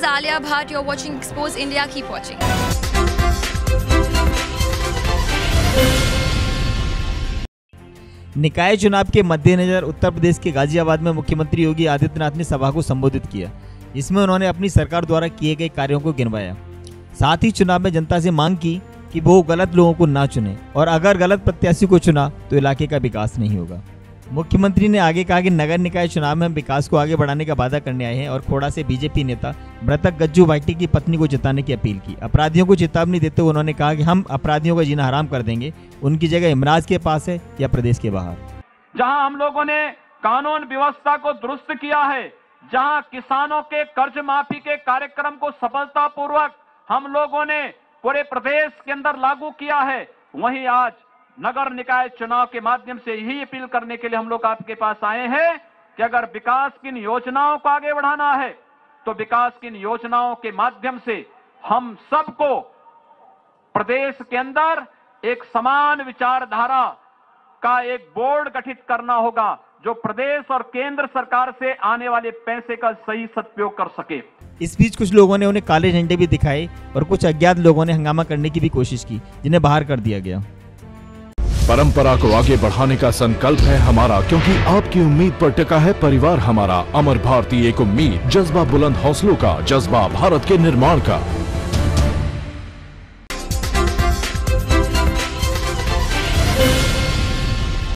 is Alia Bhatt. You're watching Expose India. Keep watching. निकाय चुनाव के मद्देनजर उत्तर प्रदेश के गाजियाबाद में मुख्यमंत्री योगी आदित्यनाथ ने सभा को संबोधित किया इसमें उन्होंने अपनी सरकार द्वारा किए गए कार्यों को गिनवाया साथ ही चुनाव में जनता से मांग की कि वो गलत लोगों को ना चुने और अगर गलत प्रत्याशी को चुना तो इलाके का विकास नहीं होगा मुख्यमंत्री ने आगे कहा कि नगर निकाय चुनाव में विकास को आगे बढ़ाने का वादा करने आए हैं और खोड़ा से बीजेपी नेता मृतक गज्जू वाइटी की पत्नी को जिताने की अपील की। अपराधियों को चेतावनी देते हुए उन्होंने कहा कि हम अपराधियों का जीना हराम कर देंगे। उनकी जगह इमराज के पास है या प्रदेश के बाहर? जहाँ हम लोगों ने कानून व्यवस्था को दुरुस्त किया है, जहाँ किसानों के कर्ज माफ़ी के कार्यक्रम को सफलतापूर्वक हम लोगों ने पूरे प्रदेश के अंदर लागू किया है, वहीं आज नगर निकाय चुनाव के माध्यम से यही अपील करने के लिए हम लोग आपके पास आए हैं कि अगर विकास की योजनाओं को आगे बढ़ाना है तो विकास की योजनाओं के माध्यम से हम सबको प्रदेश के अंदर एक समान विचारधारा का एक बोर्ड गठित करना होगा, जो प्रदेश और केंद्र सरकार से आने वाले पैसे का सही सदुपयोग कर सके। इस बीच कुछ लोगों ने उन्हें काले झंडे भी दिखाए और कुछ अज्ञात लोगों ने हंगामा करने की भी कोशिश की, जिन्हें बाहर कर दिया गया। परंपरा को आगे बढ़ाने का संकल्प है हमारा, क्योंकि आपकी उम्मीद पर टिका है परिवार हमारा। अमर भारतीय एक उम्मीद, जज्बा बुलंद हौसलों का, जज्बा भारत के निर्माण का।